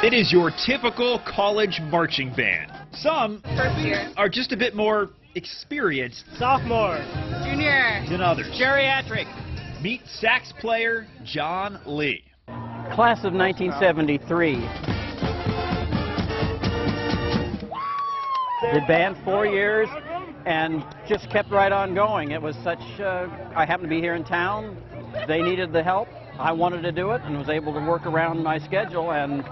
It is your typical college marching band. Some are just a bit more experienced Sophomore. Junior. than others. Geriatric. Meet sax player John Lee. Class of 1973. Did band four years and just kept right on going. It was such, uh, I happened to be here in town. They needed the help. I wanted to do it and was able to work around my schedule and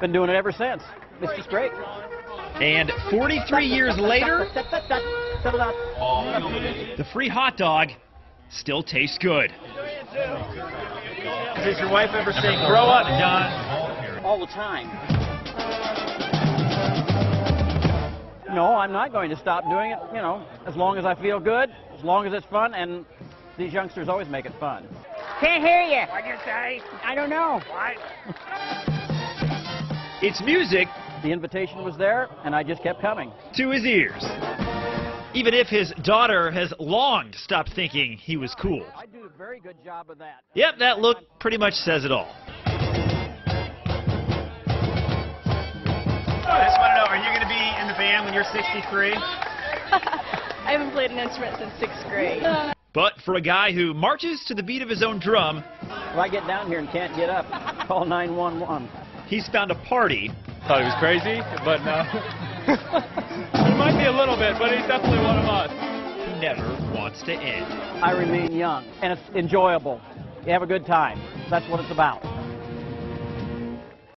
been doing it ever since. It's just great. And 43 years later, the free hot dog still tastes good. Does your wife ever say, grow up, John? All the time. No, I'm not going to stop doing it, you know, as long as I feel good, as long as it's fun, and these youngsters always make it fun. Can't hear you. What'd you say? I don't know. What? It's music The invitation was there, and I just kept coming. to his ears. Even if his daughter has long stopped thinking he was cool. I do a very good job of that. Yep, that look pretty much says it all. I just want to know, are you going to be in the band when you're 63? I haven't played an instrument since sixth grade. But for a guy who marches to the beat of his own drum, If I get down here and can't get up, call 911. He's found a party Thought he was crazy, but no. he might be a little bit, but he's definitely one of us. he never wants to end. I remain young, and it's enjoyable. You have a good time. That's what it's about.